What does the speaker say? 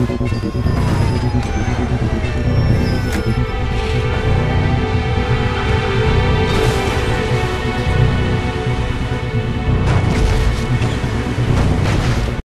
ハハハハ